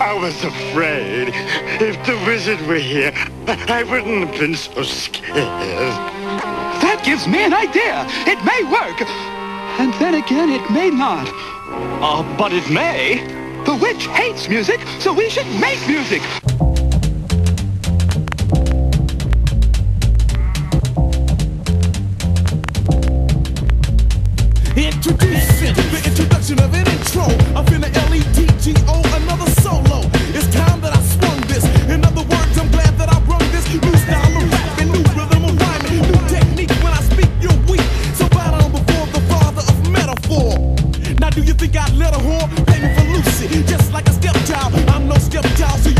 I was afraid. If the wizard were here, I wouldn't have been so scared. That gives me an idea. It may work. And then again, it may not. Uh, but it may. The witch hates music, so we should make music. Introducing the introduction of an intro. I'm in the L-E-D-G-O, another solo. Why do you think I let a whore pay me for Lucy? Just like a stepchild, I'm no stepchild, so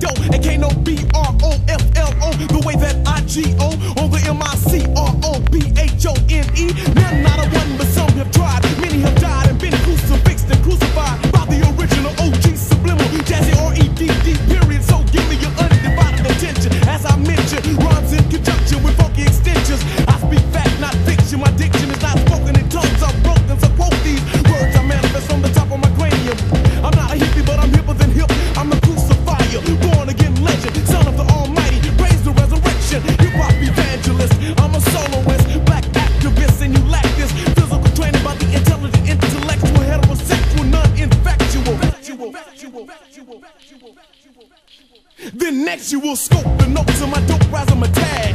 yo, it can't no B R O F L O. The way that I G O on the M I C R O B H O N E. You will scope the notes of my dope rise, I'm a tag.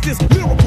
this lyrical